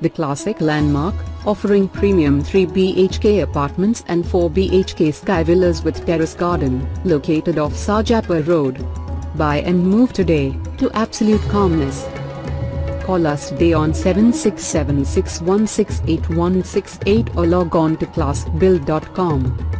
The Klassik Landmark, offering premium 3 BHK apartments and 4 BHK sky villas with terrace garden, located off Sarjapur Road. Buy and move today, to absolute calmness. Call us today on 7676168168 or log on to classbuild.com.